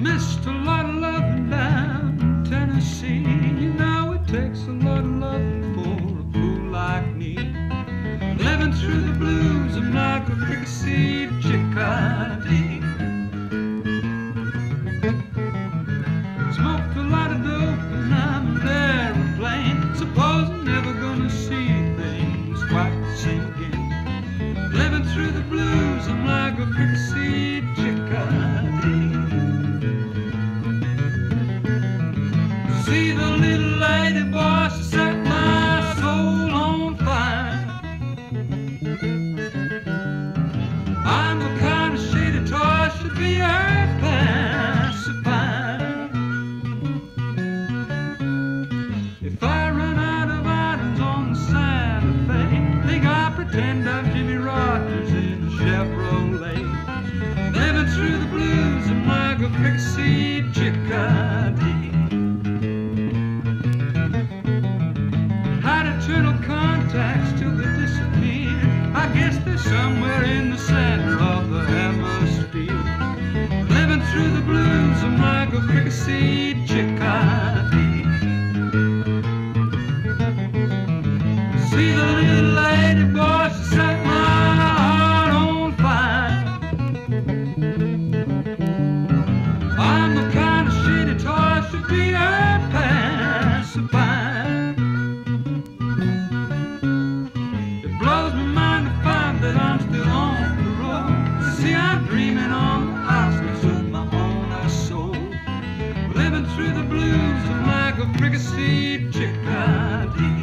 Missed a lot of loving down in Tennessee. You know it takes a lot of loving for a fool like me. Living through the blues, I'm like a fricassee chickadee. Smoked a lot of dope and I'm. Suppose I'm never gonna see things quite the same again. Living through the blues, I'm like a fricassee See the little lady boy, she set my soul on fire. I'm the kind of shady toy be. If I run out of items on the Santa Fe, think I pretend I'm Jimmie Rogers in a Chevrolet. Through the blues, I'm pixie. In the center of the hemisphere. Living through the blues, like a living through the blues of a Fricassee, chicken.